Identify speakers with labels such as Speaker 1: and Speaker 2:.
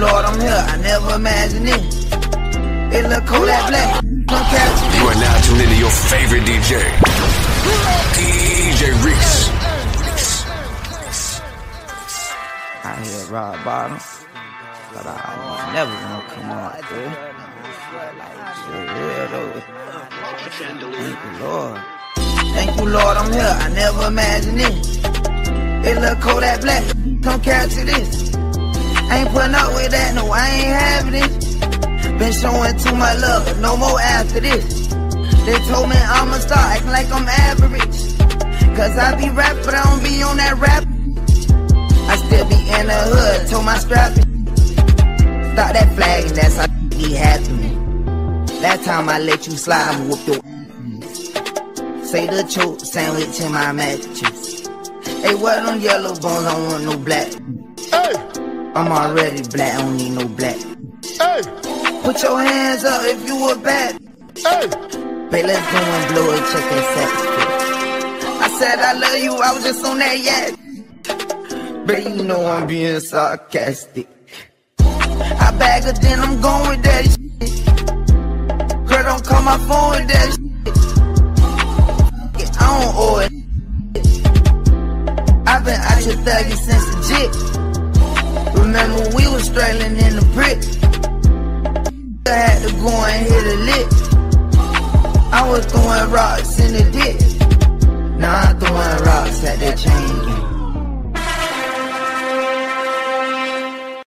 Speaker 1: Lord, I'm here. I never imagined it. It look Kodak Black. Don't catch it.
Speaker 2: You are now tuned into your favorite DJ, DJ Reese.
Speaker 1: I hear rock bottom, but I was never gonna come out there. Shit, real though. Thank you, Lord. Thank you, Lord, I'm here. I never imagined it. It look Kodak Black. Come capture this. Ain't putting up with that, no, I ain't having it. Been showing too much love, no more after this. They told me I'ma star, acting like I'm average. Cause I be rap, but I don't be on that rap. I still be in the hood, told my strap. Stop that flag, and that's how be happening. Last time I let you slide, I'ma whoop your. Say the choke sandwich in my mattress. Hey, what on yellow bones? I don't want no black. I'm already black, I don't need no black.
Speaker 3: hey,
Speaker 1: Put your hands up if you a bad.
Speaker 3: hey.
Speaker 1: Babe, let's go and blow it, check that. I said I love you, I was just on that yak. Babe, you know I'm being sarcastic. I bag her, then I'm going with that shit. Girl, don't call my phone with that shit. I don't owe it. I've been out here thugging since the jit. Remember we was struggling in the brick. I had to go and hit a lick. I was throwing rocks in the ditch.